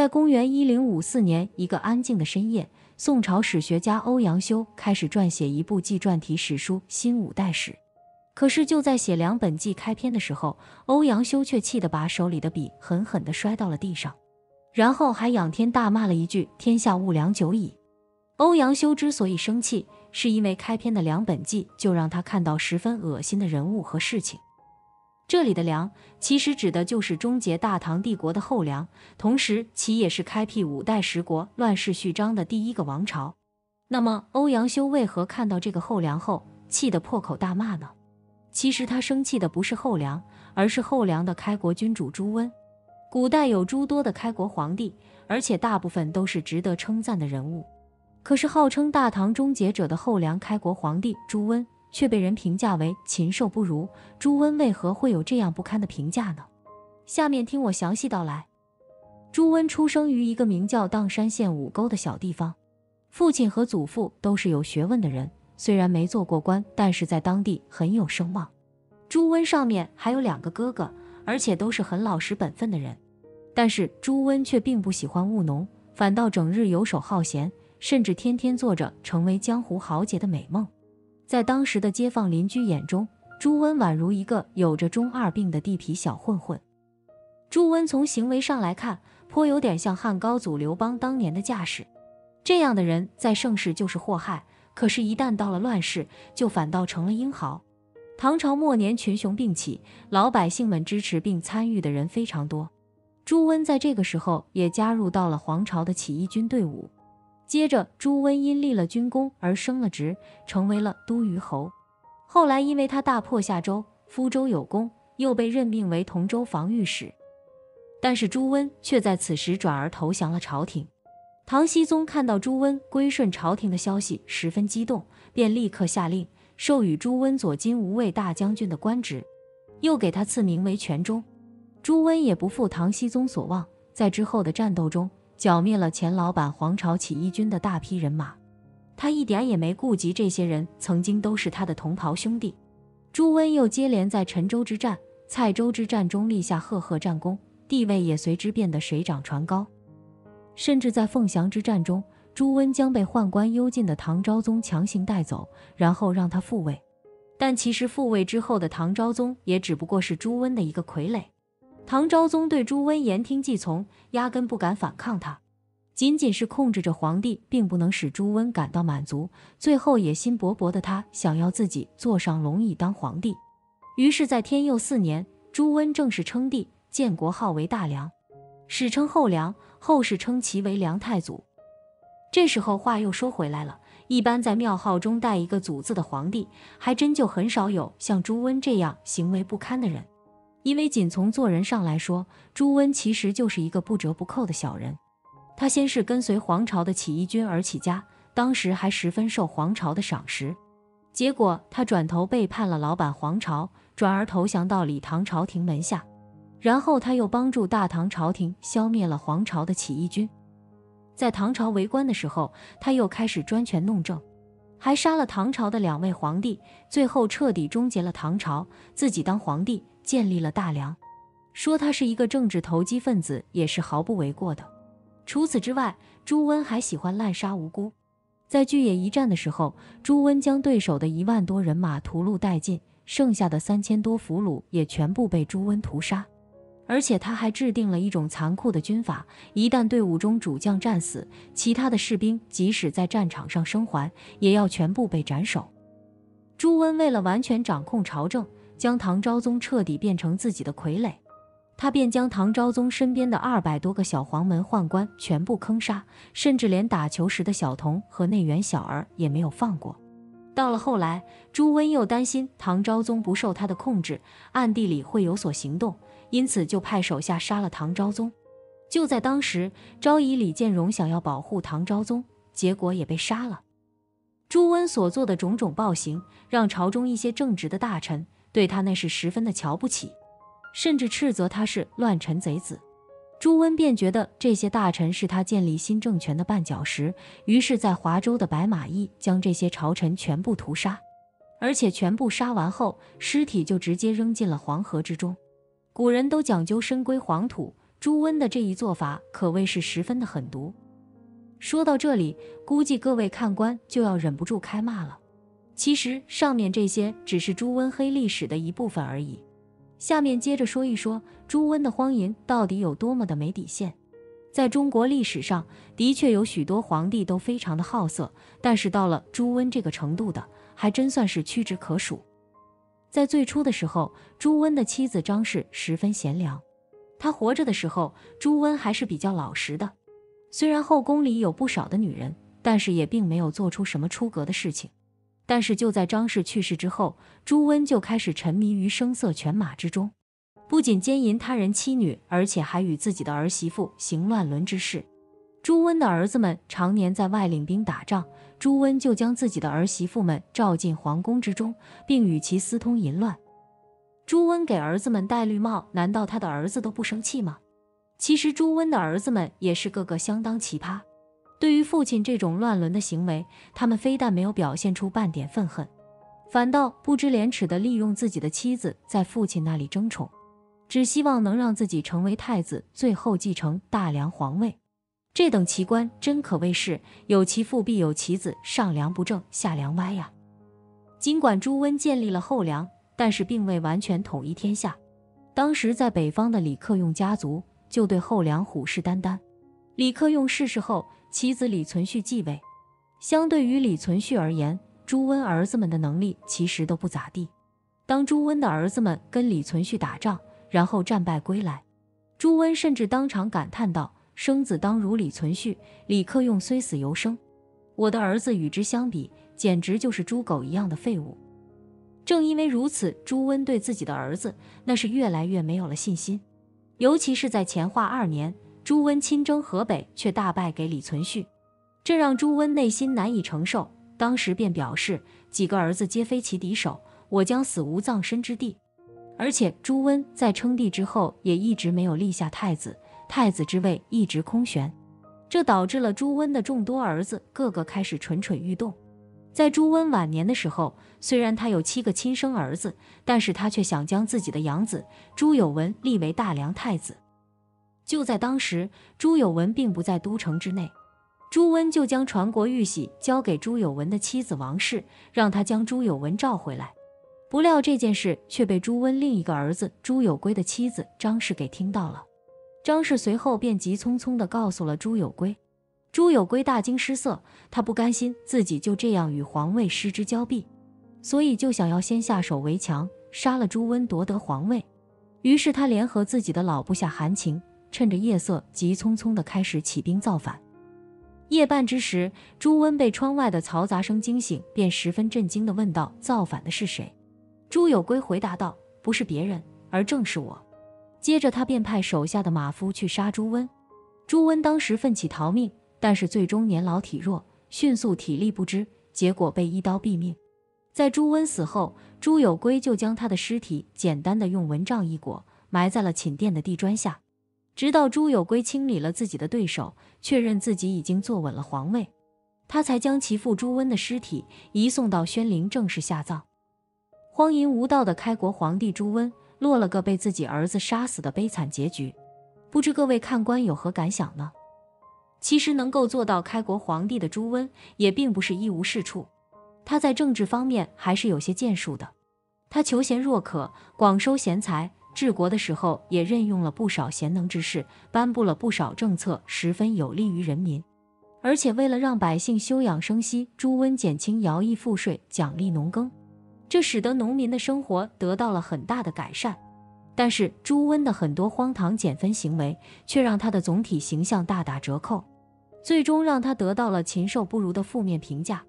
在公元一零五四年一个安静的深夜，宋朝史学家欧阳修开始撰写一部纪传体史书《新五代史》。可是就在写两本纪开篇的时候，欧阳修却气得把手里的笔狠狠地摔到了地上，然后还仰天大骂了一句：“天下无良久矣。”欧阳修之所以生气，是因为开篇的两本纪就让他看到十分恶心的人物和事情。这里的梁其实指的就是终结大唐帝国的后梁，同时其也是开辟五代十国、乱世序章的第一个王朝。那么欧阳修为何看到这个后梁后气得破口大骂呢？其实他生气的不是后梁，而是后梁的开国君主朱温。古代有诸多的开国皇帝，而且大部分都是值得称赞的人物。可是号称大唐终结者的后梁开国皇帝朱温。却被人评价为禽兽不如。朱温为何会有这样不堪的评价呢？下面听我详细道来。朱温出生于一个名叫砀山县五沟的小地方，父亲和祖父都是有学问的人，虽然没做过官，但是在当地很有声望。朱温上面还有两个哥哥，而且都是很老实本分的人，但是朱温却并不喜欢务农，反倒整日游手好闲，甚至天天做着成为江湖豪杰的美梦。在当时的街坊邻居眼中，朱温宛如一个有着中二病的地痞小混混。朱温从行为上来看，颇有点像汉高祖刘邦当年的架势。这样的人在盛世就是祸害，可是，一旦到了乱世，就反倒成了英豪。唐朝末年，群雄并起，老百姓们支持并参与的人非常多。朱温在这个时候也加入到了黄巢的起义军队伍。接着，朱温因立了军功而升了职，成为了都虞侯。后来，因为他大破夏州、福州有功，又被任命为同州防御使。但是，朱温却在此时转而投降了朝廷。唐僖宗看到朱温归顺朝廷的消息，十分激动，便立刻下令授予朱温左金吾卫大将军的官职，又给他赐名为全忠。朱温也不负唐僖宗所望，在之后的战斗中。剿灭了前老板黄巢起义军的大批人马，他一点也没顾及这些人曾经都是他的同袍兄弟。朱温又接连在陈州之战、蔡州之战中立下赫赫战功，地位也随之变得水涨船高。甚至在凤翔之战中，朱温将被宦官幽禁的唐昭宗强行带走，然后让他复位。但其实复位之后的唐昭宗也只不过是朱温的一个傀儡。唐昭宗对朱温言听计从，压根不敢反抗他，仅仅是控制着皇帝，并不能使朱温感到满足。最后，野心勃勃的他想要自己坐上龙椅当皇帝。于是，在天佑四年，朱温正式称帝，建国号为大梁，史称后梁，后世称其为梁太祖。这时候话又说回来了，一般在庙号中带一个“祖”字的皇帝，还真就很少有像朱温这样行为不堪的人。因为仅从做人上来说，朱温其实就是一个不折不扣的小人。他先是跟随黄巢的起义军而起家，当时还十分受黄巢的赏识。结果他转头背叛了老板黄巢，转而投降到李唐朝廷门下。然后他又帮助大唐朝廷消灭了黄巢的起义军。在唐朝为官的时候，他又开始专权弄政，还杀了唐朝的两位皇帝，最后彻底终结了唐朝，自己当皇帝。建立了大梁，说他是一个政治投机分子也是毫不为过的。除此之外，朱温还喜欢滥杀无辜。在巨野一战的时候，朱温将对手的一万多人马屠戮殆尽，剩下的三千多俘虏也全部被朱温屠杀。而且他还制定了一种残酷的军法：一旦队伍中主将战死，其他的士兵即使在战场上生还，也要全部被斩首。朱温为了完全掌控朝政。将唐昭宗彻底变成自己的傀儡，他便将唐昭宗身边的二百多个小黄门宦官全部坑杀，甚至连打球时的小童和内园小儿也没有放过。到了后来，朱温又担心唐昭宗不受他的控制，暗地里会有所行动，因此就派手下杀了唐昭宗。就在当时，昭仪李建荣想要保护唐昭宗，结果也被杀了。朱温所做的种种暴行，让朝中一些正直的大臣。对他那是十分的瞧不起，甚至斥责他是乱臣贼子。朱温便觉得这些大臣是他建立新政权的绊脚石，于是，在华州的白马驿将这些朝臣全部屠杀，而且全部杀完后，尸体就直接扔进了黄河之中。古人都讲究身归黄土，朱温的这一做法可谓是十分的狠毒。说到这里，估计各位看官就要忍不住开骂了。其实上面这些只是朱温黑历史的一部分而已。下面接着说一说朱温的荒淫到底有多么的没底线。在中国历史上的确有许多皇帝都非常的好色，但是到了朱温这个程度的，还真算是屈指可数。在最初的时候，朱温的妻子张氏十分贤良。他活着的时候，朱温还是比较老实的。虽然后宫里有不少的女人，但是也并没有做出什么出格的事情。但是就在张氏去世之后，朱温就开始沉迷于声色犬马之中，不仅奸淫他人妻女，而且还与自己的儿媳妇行乱伦之事。朱温的儿子们常年在外领兵打仗，朱温就将自己的儿媳妇们召进皇宫之中，并与其私通淫乱。朱温给儿子们戴绿帽，难道他的儿子都不生气吗？其实朱温的儿子们也是个个相当奇葩。对于父亲这种乱伦的行为，他们非但没有表现出半点愤恨，反倒不知廉耻地利用自己的妻子在父亲那里争宠，只希望能让自己成为太子，最后继承大梁皇位。这等奇观真可谓是有其父必有其子，上梁不正下梁歪呀。尽管朱温建立了后梁。但是并未完全统一天下。当时在北方的李克用家族就对后梁虎视眈眈。李克用逝世后，妻子李存勖继位。相对于李存勖而言，朱温儿子们的能力其实都不咋地。当朱温的儿子们跟李存勖打仗，然后战败归来，朱温甚至当场感叹道：“生子当如李存勖，李克用虽死犹生。我的儿子与之相比，简直就是猪狗一样的废物。”正因为如此，朱温对自己的儿子那是越来越没有了信心。尤其是在乾化二年，朱温亲征河北，却大败给李存勖，这让朱温内心难以承受。当时便表示：“几个儿子皆非其敌手，我将死无葬身之地。”而且朱温在称帝之后，也一直没有立下太子，太子之位一直空悬，这导致了朱温的众多儿子个个开始蠢蠢欲动。在朱温晚年的时候，虽然他有七个亲生儿子，但是他却想将自己的养子朱有文立为大梁太子。就在当时，朱有文并不在都城之内，朱温就将传国玉玺交给朱有文的妻子王氏，让他将朱有文召回来。不料这件事却被朱温另一个儿子朱有圭的妻子张氏给听到了。张氏随后便急匆匆地告诉了朱有圭。朱有圭大惊失色，他不甘心自己就这样与皇位失之交臂，所以就想要先下手为强，杀了朱温，夺得皇位。于是他联合自己的老部下韩秦，趁着夜色，急匆匆地开始起兵造反。夜半之时，朱温被窗外的嘈杂声惊醒，便十分震惊地问道：“造反的是谁？”朱有圭回答道：“不是别人，而正是我。”接着他便派手下的马夫去杀朱温。朱温当时奋起逃命。但是最终年老体弱，迅速体力不支，结果被一刀毙命。在朱温死后，朱有圭就将他的尸体简单的用蚊帐一裹，埋在了寝殿的地砖下。直到朱有圭清理了自己的对手，确认自己已经坐稳了皇位，他才将其父朱温的尸体移送到宣陵，正式下葬。荒淫无道的开国皇帝朱温，落了个被自己儿子杀死的悲惨结局。不知各位看官有何感想呢？其实能够做到开国皇帝的朱温，也并不是一无是处。他在政治方面还是有些建树的。他求贤若渴，广收贤才，治国的时候也任用了不少贤能之士，颁布了不少政策，十分有利于人民。而且为了让百姓休养生息，朱温减轻徭役赋税，奖励农耕，这使得农民的生活得到了很大的改善。但是朱温的很多荒唐减分行为，却让他的总体形象大打折扣。最终让他得到了禽兽不如的负面评价。